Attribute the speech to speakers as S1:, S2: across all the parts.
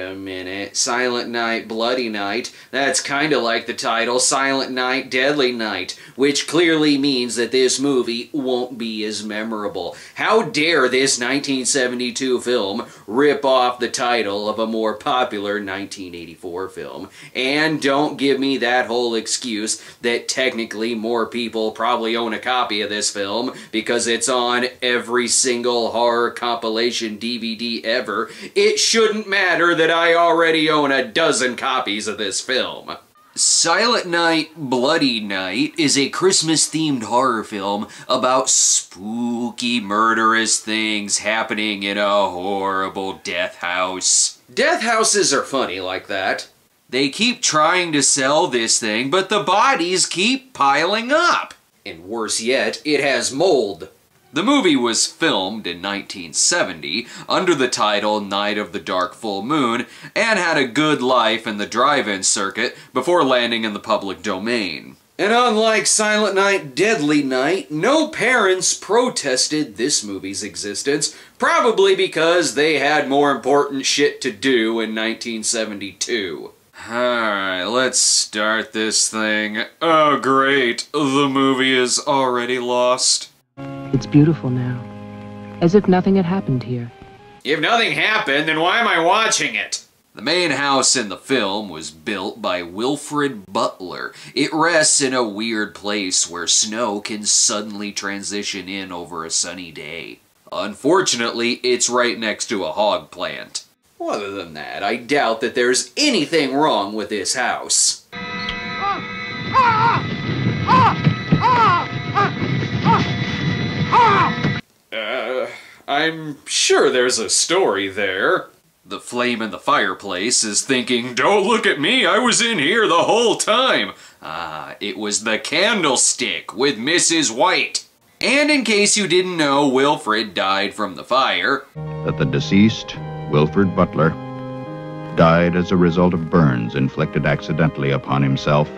S1: a minute. Silent Night, Bloody Night. That's kinda like the title Silent Night, Deadly Night, which clearly means that this movie won't be as memorable. How dare this 1972 film rip off the title of a more popular 1984 film? And don't give me that whole excuse that technically more people probably own a copy of this film because it's on every single horror compilation DVD ever. It shouldn't matter that I already own a dozen copies of this film. Silent Night, Bloody Night is a Christmas themed horror film about spooky, murderous things happening in a horrible death house. Death houses are funny like that. They keep trying to sell this thing, but the bodies keep piling up. And worse yet, it has mold. The movie was filmed in 1970 under the title Night of the Dark Full Moon and had a good life in the drive-in circuit before landing in the public domain. And unlike Silent Night, Deadly Night, no parents protested this movie's existence, probably because they had more important shit to do in 1972. Alright, let's start this thing. Oh great, the movie is already lost.
S2: It's beautiful now, as if nothing had happened here.
S1: If nothing happened, then why am I watching it? The main house in the film was built by Wilfred Butler. It rests in a weird place where snow can suddenly transition in over a sunny day. Unfortunately, it's right next to a hog plant. Other than that, I doubt that there's anything wrong with this house. Uh, I'm sure there's a story there. The flame in the fireplace is thinking, Don't look at me, I was in here the whole time. Ah, it was the candlestick with Mrs. White. And in case you didn't know, Wilfred died from the fire.
S3: That the deceased, Wilfred Butler, died as a result of burns inflicted accidentally upon himself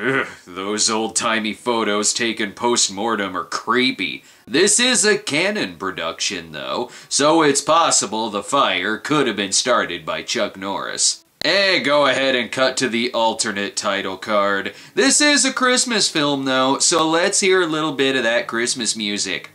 S1: Ugh, those old-timey photos taken post-mortem are creepy. This is a Cannon production, though, so it's possible the fire could have been started by Chuck Norris. Hey, go ahead and cut to the alternate title card. This is a Christmas film, though, so let's hear a little bit of that Christmas music.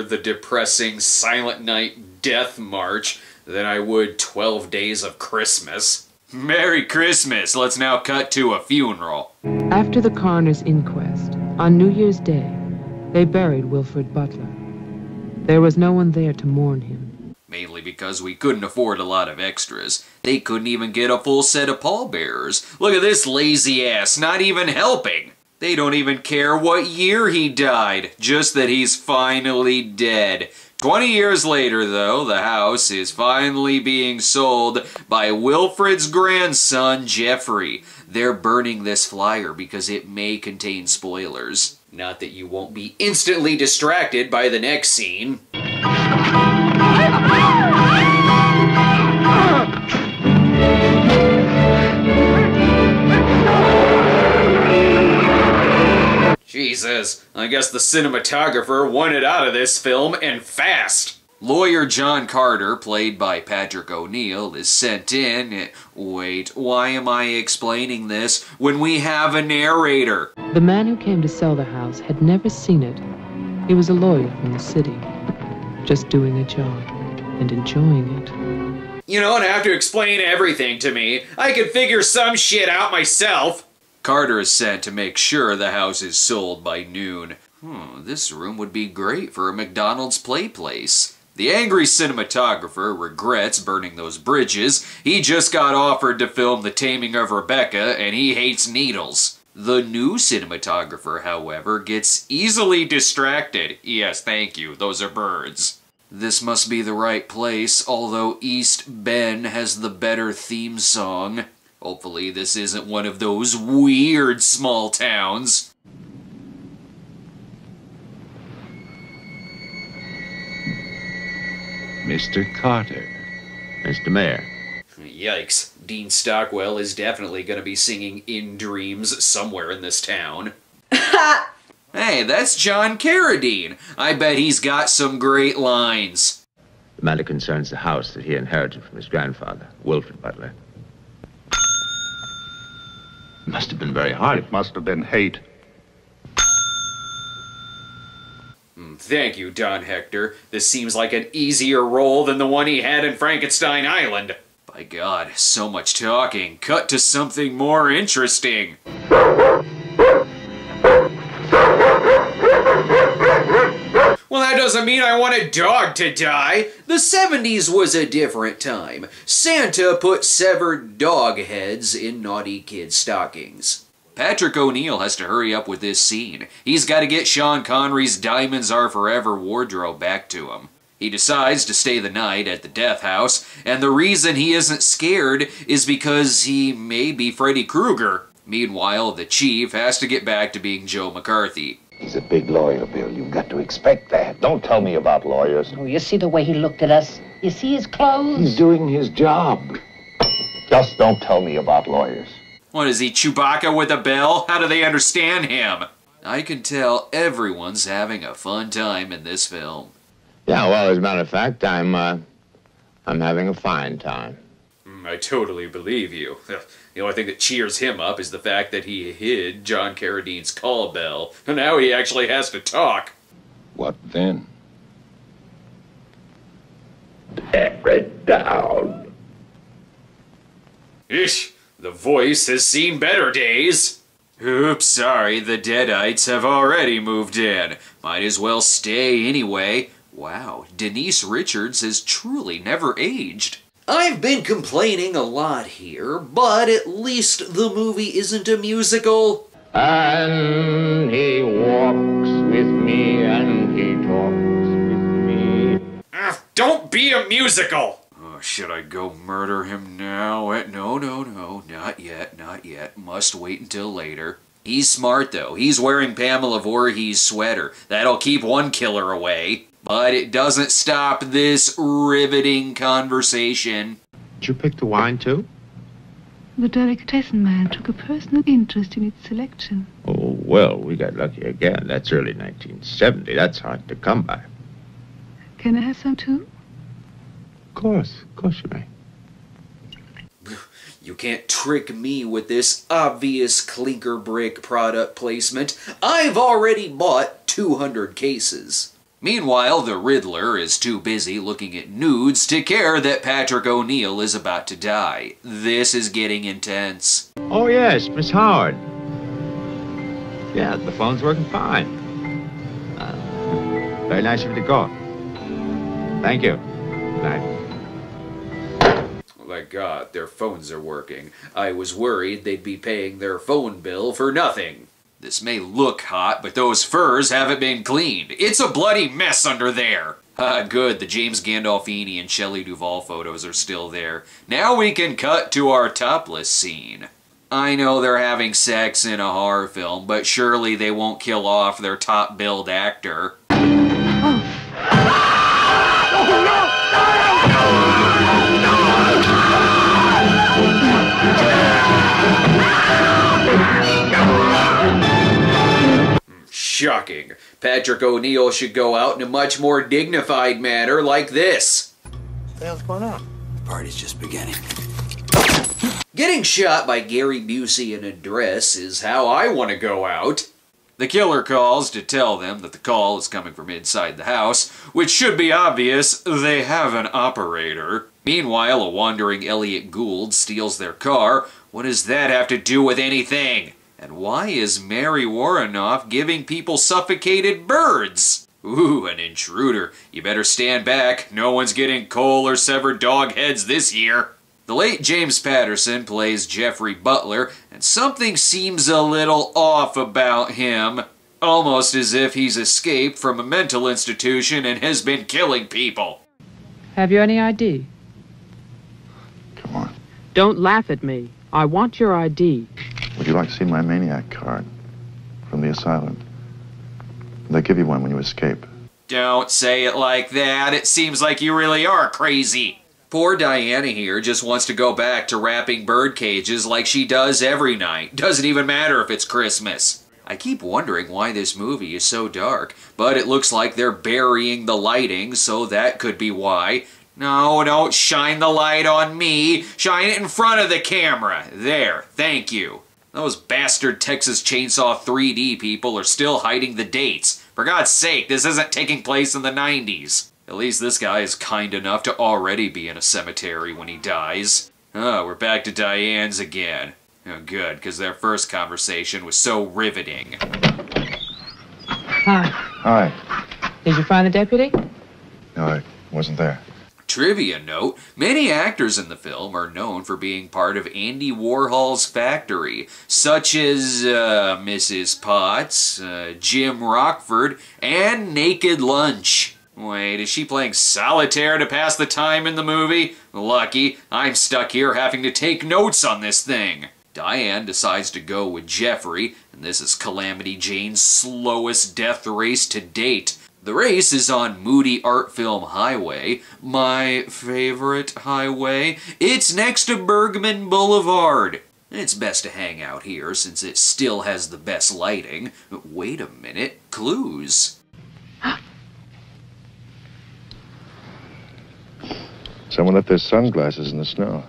S1: Rather the depressing Silent Night Death March than I would 12 Days of Christmas. Merry Christmas! Let's now cut to a funeral.
S2: After the coroner's inquest, on New Year's Day, they buried Wilfred Butler. There was no one there to mourn him.
S1: Mainly because we couldn't afford a lot of extras. They couldn't even get a full set of pallbearers. Look at this lazy ass, not even helping! They don't even care what year he died, just that he's finally dead. 20 years later, though, the house is finally being sold by Wilfred's grandson, Jeffrey. They're burning this flyer because it may contain spoilers. Not that you won't be instantly distracted by the next scene. Jesus, I guess the cinematographer wanted out of this film and fast. Lawyer John Carter, played by Patrick O'Neal, is sent in. Wait, why am I explaining this when we have a narrator?
S2: The man who came to sell the house had never seen it. He was a lawyer from the city, just doing a job and enjoying it.
S1: You don't have to explain everything to me. I can figure some shit out myself. Carter is sent to make sure the house is sold by noon. Hmm, this room would be great for a McDonald's play place. The angry cinematographer regrets burning those bridges. He just got offered to film The Taming of Rebecca, and he hates needles. The new cinematographer, however, gets easily distracted. Yes, thank you, those are birds. This must be the right place, although East Bend has the better theme song. Hopefully this isn't one of those weird small towns.
S3: Mr. Carter. Mr. Mayor.
S1: Yikes. Dean Stockwell is definitely going to be singing In Dreams somewhere in this town. hey, that's John Carradine. I bet he's got some great lines.
S4: The matter concerns the house that he inherited from his grandfather, Wilfred Butler. It must have been very hard.
S3: It must have been hate.
S1: Hmm, thank you, Don Hector. This seems like an easier role than the one he had in Frankenstein Island. By God, so much talking. Cut to something more interesting. Doesn't mean I want a dog to die. The 70s was a different time. Santa put severed dog heads in naughty kids' stockings. Patrick O'Neal has to hurry up with this scene. He's got to get Sean Connery's Diamonds Are Forever wardrobe back to him. He decides to stay the night at the death house, and the reason he isn't scared is because he may be Freddy Krueger. Meanwhile, the chief has to get back to being Joe McCarthy.
S4: He's a big lawyer, Bill. You've got to expect that. Don't tell me about lawyers.
S5: Oh, you see the way he looked at us? You see his clothes?
S4: He's doing his job. Just don't tell me about lawyers.
S1: What is he, Chewbacca with a bell? How do they understand him? I can tell everyone's having a fun time in this film.
S4: Yeah, well, as a matter of fact, I'm, uh, I'm having a fine time.
S1: I totally believe you. The only thing that cheers him up is the fact that he hid John Carradine's call bell. Now he actually has to talk.
S4: What then? Tear it down.
S1: Ish, the voice has seen better days. Oops, sorry, the Deadites have already moved in. Might as well stay anyway. Wow, Denise Richards has truly never aged. I've been complaining a lot here, but at least the movie isn't a musical.
S4: And he walks with me and he talks with me.
S1: Ugh, don't be a musical! Oh, should I go murder him now? Eh, No, no, no, not yet, not yet. Must wait until later. He's smart, though. He's wearing Pamela Voorhees' sweater. That'll keep one killer away. But it doesn't stop this riveting conversation.
S4: Did you pick the wine too?
S6: The delicatessen man took a personal interest in its selection.
S4: Oh, well, we got lucky again. That's early 1970. That's hard to come by.
S6: Can I have some too?
S4: Of course, of course you may.
S1: You can't trick me with this obvious clinker brick product placement. I've already bought 200 cases. Meanwhile, the Riddler is too busy looking at nudes to care that Patrick O'Neal is about to die. This is getting intense.
S4: Oh, yes, Miss Howard. Yeah, the phone's working fine. Uh, very nice of you to call. Thank you. Good night.
S1: Oh my god, their phones are working. I was worried they'd be paying their phone bill for nothing. This may look hot, but those furs haven't been cleaned. It's a bloody mess under there. Ah, good, the James Gandolfini and Shelley Duvall photos are still there. Now we can cut to our topless scene. I know they're having sex in a horror film, but surely they won't kill off their top billed actor. Shocking. Patrick O'Neal should go out in a much more dignified manner like this.
S7: What the hell's going on? The party's just beginning.
S1: Getting shot by Gary Busey in a dress is how I want to go out. The killer calls to tell them that the call is coming from inside the house, which should be obvious, they have an operator. Meanwhile, a wandering Elliot Gould steals their car. What does that have to do with anything? And why is Mary Woronov giving people suffocated birds? Ooh, an intruder. You better stand back. No one's getting coal or severed dog heads this year. The late James Patterson plays Jeffrey Butler, and something seems a little off about him. Almost as if he's escaped from a mental institution and has been killing people.
S2: Have you any ID?
S3: Come on.
S2: Don't laugh at me. I want your ID.
S3: Would you like to see my maniac card from the asylum? They give you one when you escape.
S1: Don't say it like that. It seems like you really are crazy. Poor Diana here just wants to go back to wrapping bird cages like she does every night. Doesn't even matter if it's Christmas. I keep wondering why this movie is so dark, but it looks like they're burying the lighting, so that could be why. No, don't shine the light on me. Shine it in front of the camera. There, thank you. Those bastard Texas Chainsaw 3D people are still hiding the dates. For God's sake, this isn't taking place in the 90s. At least this guy is kind enough to already be in a cemetery when he dies. Oh, we're back to Diane's again. Oh, good, because their first conversation was so riveting.
S2: Hi.
S8: Hi.
S2: Did you find the deputy?
S8: No, I wasn't there.
S1: Trivia note many actors in the film are known for being part of Andy Warhol's factory, such as uh, Mrs. Potts, uh, Jim Rockford, and Naked Lunch. Wait, is she playing solitaire to pass the time in the movie? Lucky, I'm stuck here having to take notes on this thing. Diane decides to go with Jeffrey, and this is Calamity Jane's slowest death race to date. The race is on Moody Art Film Highway, my favorite highway. It's next to Bergman Boulevard. It's best to hang out here since it still has the best lighting. Wait a minute, clues.
S8: Someone left their sunglasses in the snow.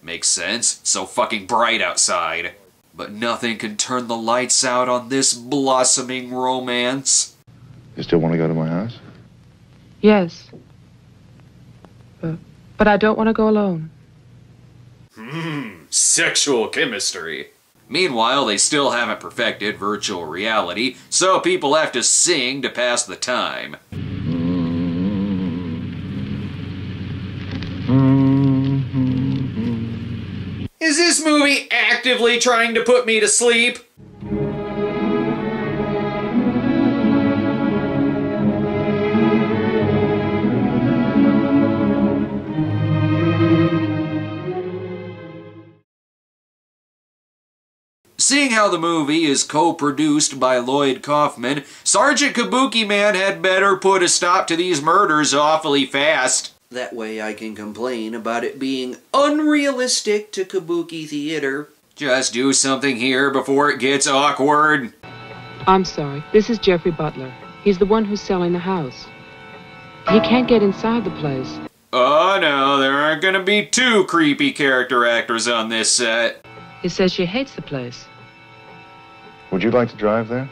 S1: Makes sense. So fucking bright outside. But nothing can turn the lights out on this blossoming romance.
S8: You still want to go to my house?
S2: Yes. But, but I don't want to go alone.
S1: Hmm, sexual chemistry. Meanwhile, they still haven't perfected virtual reality, so people have to sing to pass the time. Is this movie actively trying to put me to sleep? Seeing how the movie is co-produced by Lloyd Kaufman, Sergeant Kabuki Man had better put a stop to these murders awfully fast. That way I can complain about it being unrealistic to Kabuki Theater. Just do something here before it gets awkward.
S2: I'm sorry. This is Jeffrey Butler. He's the one who's selling the house. He can't get inside the place.
S1: Oh no, there aren't gonna be two creepy character actors on this set.
S2: He says she hates the place.
S8: Would you like to drive there?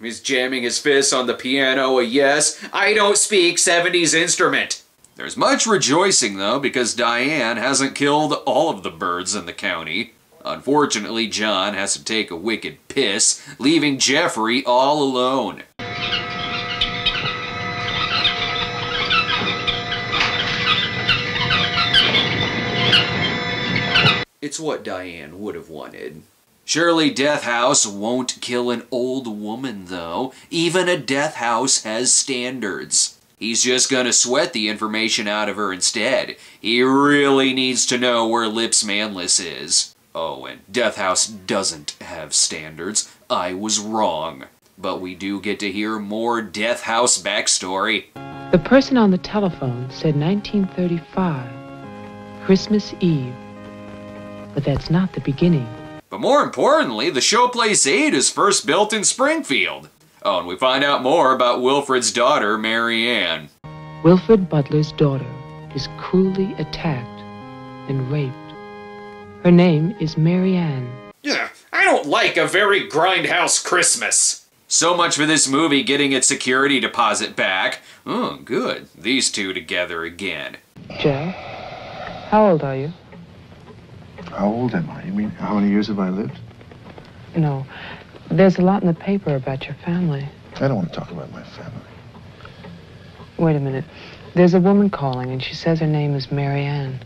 S1: He's jamming his fists on the piano a yes, I don't speak 70s instrument. There's much rejoicing though because Diane hasn't killed all of the birds in the county. Unfortunately, John has to take a wicked piss, leaving Jeffrey all alone. It's what Diane would have wanted. Surely Death House won't kill an old woman, though. Even a Death House has standards. He's just gonna sweat the information out of her instead. He really needs to know where Lips Manlis is. Oh, and Death House doesn't have standards. I was wrong. But we do get to hear more Death House backstory.
S2: The person on the telephone said 1935, Christmas Eve. But that's not the beginning.
S1: But more importantly, the showplace 8 is first built in Springfield. Oh, and we find out more about Wilfred's daughter, Mary Ann.
S2: Wilfred Butler's daughter is cruelly attacked and raped. Her name is Mary Ann.
S1: Yeah, I don't like a very grindhouse Christmas. So much for this movie getting its security deposit back. Oh, good. These two together again.
S2: Joe, how old are you?
S8: How old am I? You mean, how many years have I lived?
S2: No. There's a lot in the paper about your family.
S8: I don't want to talk about my family.
S2: Wait a minute. There's a woman calling, and she says her name is Mary Ann.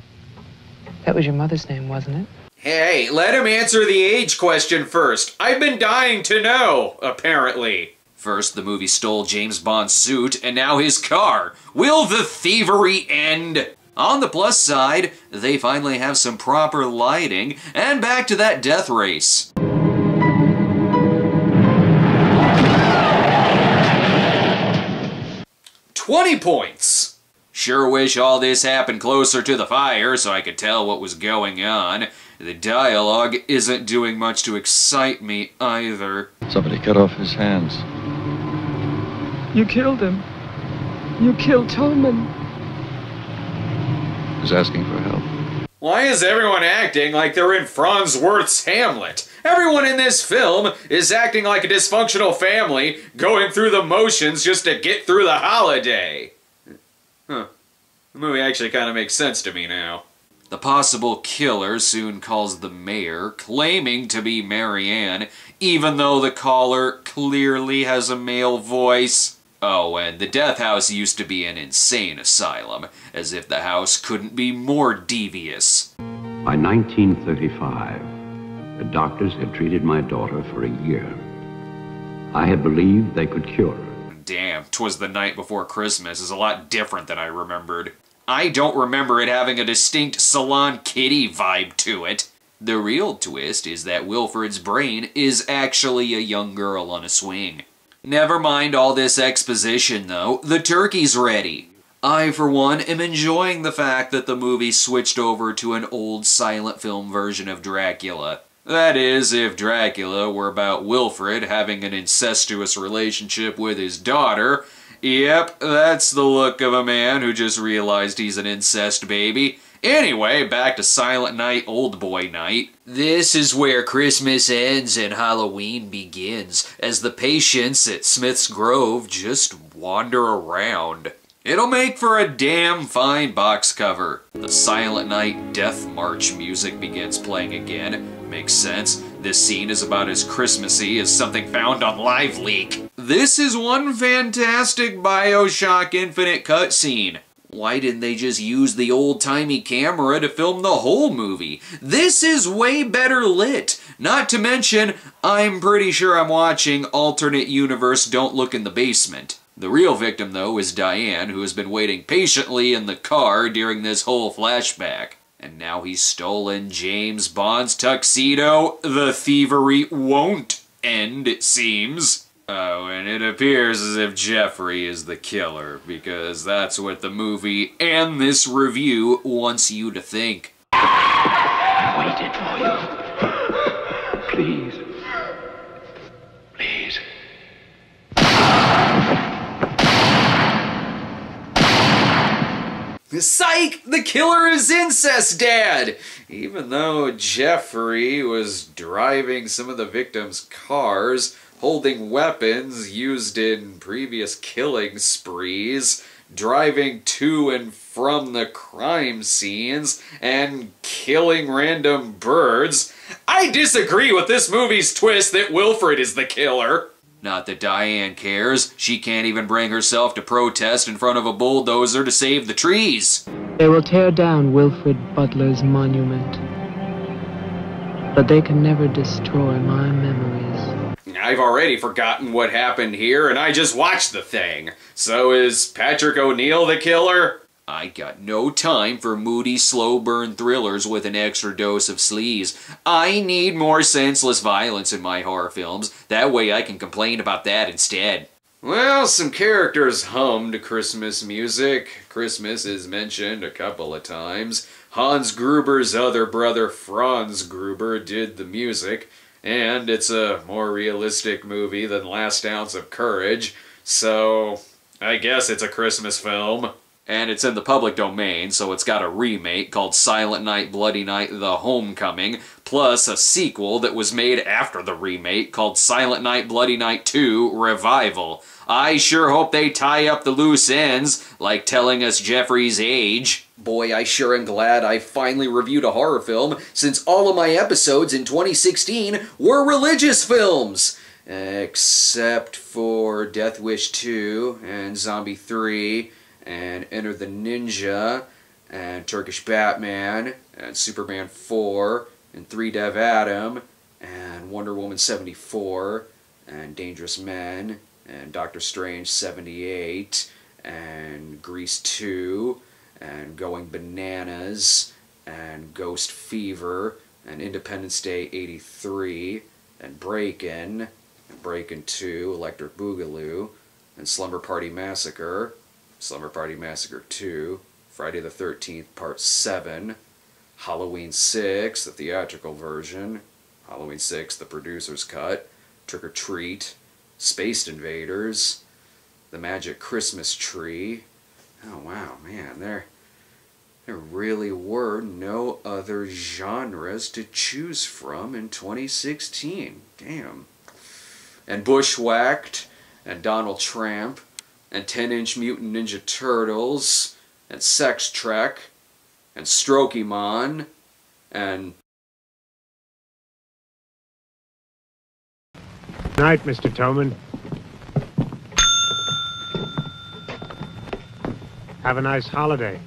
S2: That was your mother's name, wasn't it?
S1: Hey, let him answer the age question first. I've been dying to know, apparently. First, the movie stole James Bond's suit, and now his car. Will the thievery end? On the plus side, they finally have some proper lighting, and back to that death race. Twenty points! Sure wish all this happened closer to the fire so I could tell what was going on. The dialogue isn't doing much to excite me either.
S8: Somebody cut off his hands.
S2: You killed him. You killed Tolman.
S8: He's asking for help.
S1: Why is everyone acting like they're in Franz Worth's Hamlet? Everyone in this film is acting like a dysfunctional family going through the motions just to get through the holiday. Huh. The movie actually kind of makes sense to me now. The possible killer soon calls the mayor, claiming to be Marianne, even though the caller clearly has a male voice. Oh, and the death house used to be an insane asylum, as if the house couldn't be more devious.
S9: By 1935, the doctors had treated my daughter for a year. I had believed they could cure her.
S1: Damn, 'twas the night before Christmas is a lot different than I remembered. I don't remember it having a distinct Salon Kitty vibe to it. The real twist is that Wilfred's brain is actually a young girl on a swing. Never mind all this exposition, though. The turkey's ready. I, for one, am enjoying the fact that the movie switched over to an old silent film version of Dracula. That is, if Dracula were about Wilfred having an incestuous relationship with his daughter. Yep, that's the look of a man who just realized he's an incest baby. Anyway, back to Silent Night, Old Boy Night. This is where Christmas ends and Halloween begins, as the patients at Smith's Grove just wander around. It'll make for a damn fine box cover. The Silent Night Death March music begins playing again. Makes sense. This scene is about as Christmassy as something found on LiveLeak. This is one fantastic Bioshock Infinite cutscene. Why didn't they just use the old-timey camera to film the whole movie? This is way better lit. Not to mention, I'm pretty sure I'm watching alternate universe Don't Look in the Basement. The real victim, though, is Diane, who has been waiting patiently in the car during this whole flashback. And now he's stolen James Bond's tuxedo. The thievery won't end, it seems. Oh, and it appears as if Jeffrey is the killer, because that's what the movie and this review wants you to think.
S9: I waited for you. Please. Please.
S1: Psych! The killer is Incest Dad! Even though Jeffrey was driving some of the victims' cars, holding weapons used in previous killing sprees, driving to and from the crime scenes, and killing random birds, I disagree with this movie's twist that Wilfred is the killer. Not that Diane cares. She can't even bring herself to protest in front of a bulldozer to save the trees.
S2: They will tear down Wilfred Butler's monument. But they can never destroy my memories.
S1: I've already forgotten what happened here, and I just watched the thing. So is Patrick O'Neal the killer? I got no time for moody, slow burn thrillers with an extra dose of sleaze. I need more senseless violence in my horror films. That way I can complain about that instead. Well, some characters hummed Christmas music. Christmas is mentioned a couple of times. Hans Gruber's other brother, Franz Gruber, did the music. And it's a more realistic movie than Last Ounce of Courage. So, I guess it's a Christmas film. And it's in the public domain, so it's got a remake called Silent Night, Bloody Night, The Homecoming, plus a sequel that was made after the remake called Silent Night, Bloody Night 2 Revival. I sure hope they tie up the loose ends, like telling us Jeffrey's age. Boy, I sure am glad I finally reviewed a horror film, since all of my episodes in 2016 were religious films. Except for Death Wish 2 and Zombie 3 and Enter the Ninja and Turkish Batman and Superman 4 and 3 Dev Adam and Wonder Woman 74 and Dangerous Men and Doctor Strange 78 and Grease 2 and Going Bananas and Ghost Fever and Independence Day 83 and Breakin' and Breakin' 2 Electric Boogaloo and Slumber Party Massacre Slumber Party Massacre 2, Friday the 13th, Part 7, Halloween 6, the theatrical version, Halloween 6, the producer's cut, Trick or Treat, Spaced Invaders, The Magic Christmas Tree. Oh wow, man, there there really were no other genres to choose from in 2016. Damn. And Bushwhacked, and Donald Tramp, and 10 Inch Mutant Ninja Turtles, and Sex Trek, and Strokemon, and.
S10: Night, Mr. Toman. Have a nice holiday.